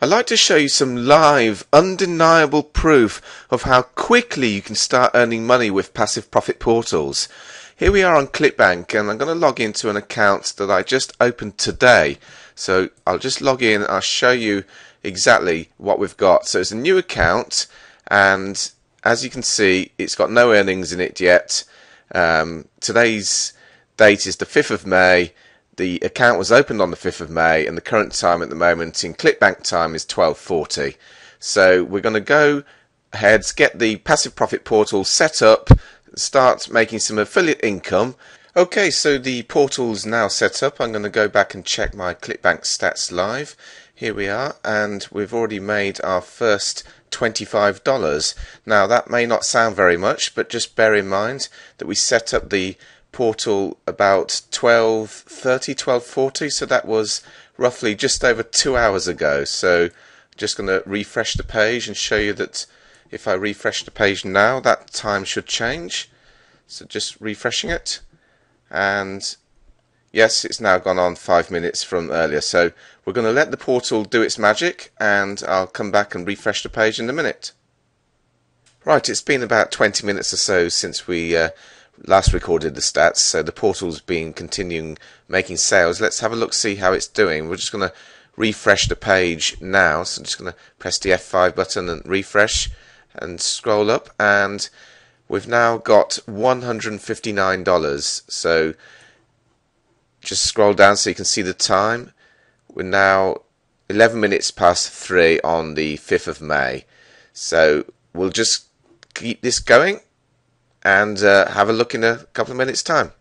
I'd like to show you some live, undeniable proof of how quickly you can start earning money with passive profit portals. Here we are on ClickBank and I'm going to log into an account that I just opened today. So I'll just log in and I'll show you exactly what we've got. So it's a new account and as you can see it's got no earnings in it yet. Um, today's date is the 5th of May the account was opened on the 5th of May and the current time at the moment in ClickBank time is 12.40. So we're going to go ahead, get the passive profit portal set up, start making some affiliate income. Okay, so the portal's now set up. I'm going to go back and check my ClickBank stats live. Here we are, and we've already made our first $25. Now that may not sound very much, but just bear in mind that we set up the portal about 12.30, 12.40, so that was roughly just over two hours ago. So just going to refresh the page and show you that if I refresh the page now, that time should change. So just refreshing it. And yes, it's now gone on five minutes from earlier. So we're going to let the portal do its magic and I'll come back and refresh the page in a minute. Right, it's been about 20 minutes or so since we uh, last recorded the stats, so the portal's been continuing making sales. Let's have a look, see how it's doing. We're just going to refresh the page now. So I'm just going to press the F5 button and refresh and scroll up, and we've now got $159. So just scroll down so you can see the time. We're now 11 minutes past 3 on the 5th of May. So we'll just keep this going and uh, have a look in a couple of minutes' time.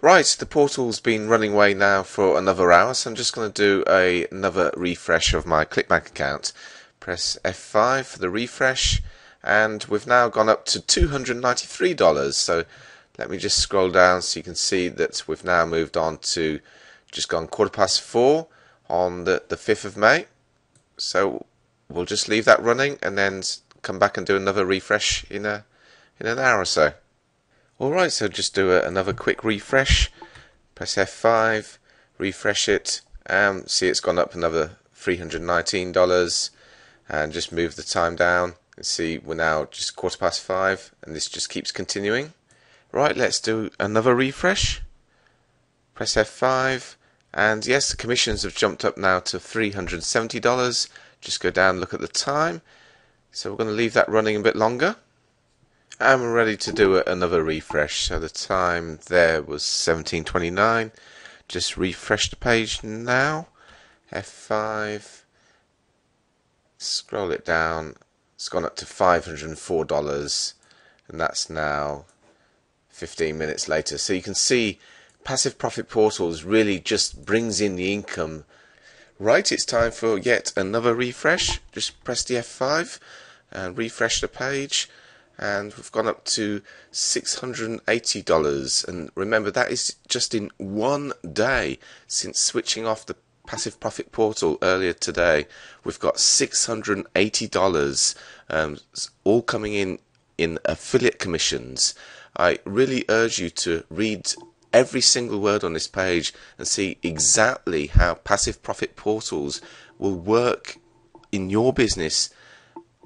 Right, the portal's been running away now for another hour, so I'm just going to do a, another refresh of my ClickBank account. Press F5 for the refresh, and we've now gone up to $293. So let me just scroll down so you can see that we've now moved on to just gone quarter past four on the, the 5th of May. So we'll just leave that running and then come back and do another refresh in a in an hour or so. Alright, so just do a, another quick refresh. Press F5, refresh it, and see it's gone up another $319 and just move the time down and see we're now just quarter past five and this just keeps continuing. Right, let's do another refresh. Press F5 and yes, the commissions have jumped up now to $370. Just go down look at the time. So we're going to leave that running a bit longer. I'm ready to do another refresh. So the time there was 1729. Just refresh the page now. F5. Scroll it down. It's gone up to $504 and that's now 15 minutes later. So you can see Passive Profit Portals really just brings in the income. Right, it's time for yet another refresh. Just press the F5 and refresh the page and we've gone up to $680 and remember that is just in one day since switching off the passive profit portal earlier today. We've got $680 um, all coming in in affiliate commissions. I really urge you to read every single word on this page and see exactly how passive profit portals will work in your business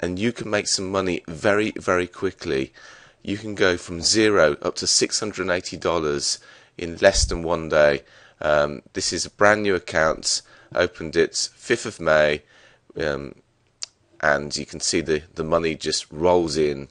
and you can make some money very, very quickly. You can go from zero up to $680 in less than one day. Um, this is a brand new account, opened it 5th of May, um, and you can see the, the money just rolls in